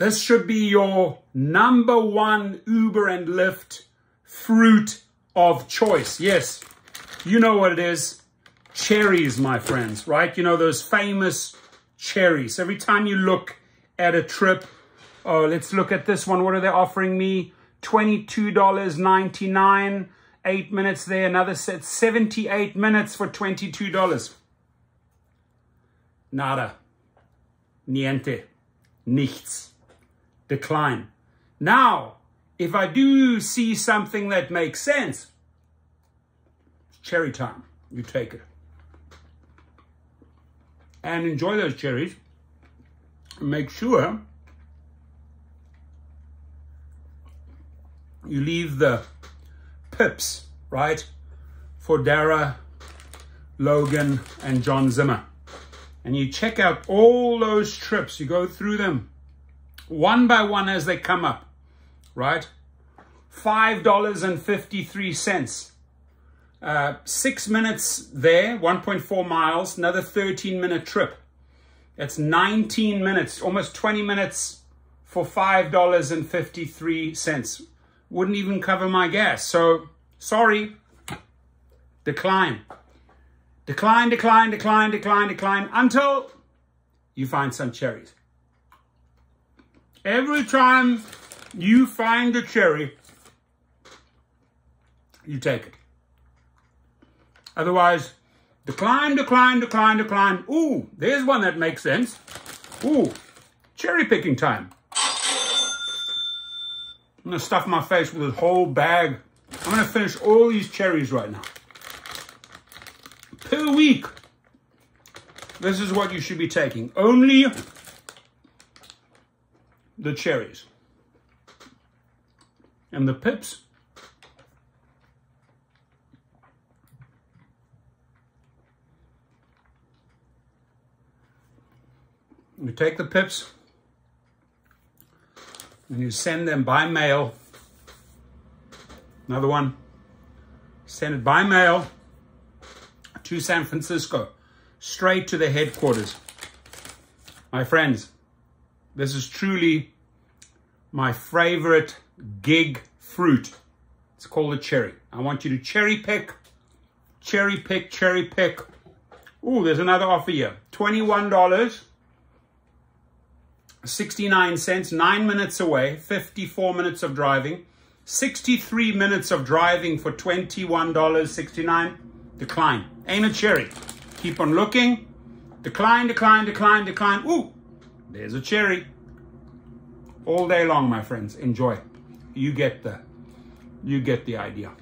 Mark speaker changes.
Speaker 1: This should be your number one Uber and Lyft fruit of choice. Yes, you know what it is. Cherries, my friends, right? You know those famous cherries. Every time you look at a trip, oh, let's look at this one. What are they offering me? $22.99. Eight minutes there. Another set. 78 minutes for $22. Nada. Niente. Nichts. Decline. Now, if I do see something that makes sense, cherry time. You take it. And enjoy those cherries. Make sure you leave the pips, right, for Dara, Logan, and John Zimmer. And you check out all those trips. You go through them one by one as they come up, right? $5.53. Uh, six minutes there, 1.4 miles, another 13 minute trip. That's 19 minutes, almost 20 minutes for $5.53. Wouldn't even cover my gas. So, sorry, decline. Decline, decline, decline, decline, decline, until you find some cherries. Every time you find a cherry, you take it. Otherwise, decline, decline, decline, decline. Ooh, there's one that makes sense. Ooh, cherry picking time. I'm gonna stuff my face with a whole bag. I'm gonna finish all these cherries right now. Per week, this is what you should be taking. Only the cherries. And the pips You take the pips and you send them by mail. Another one. Send it by mail to San Francisco, straight to the headquarters. My friends, this is truly my favorite gig fruit. It's called a cherry. I want you to cherry pick, cherry pick, cherry pick. Oh, there's another offer here. $21 69 cents, nine minutes away, 54 minutes of driving, 63 minutes of driving for $21.69. Decline. Ain't a cherry. Keep on looking. Decline, decline, decline, decline. Ooh, there's a cherry. All day long, my friends. Enjoy. You get the, you get the idea.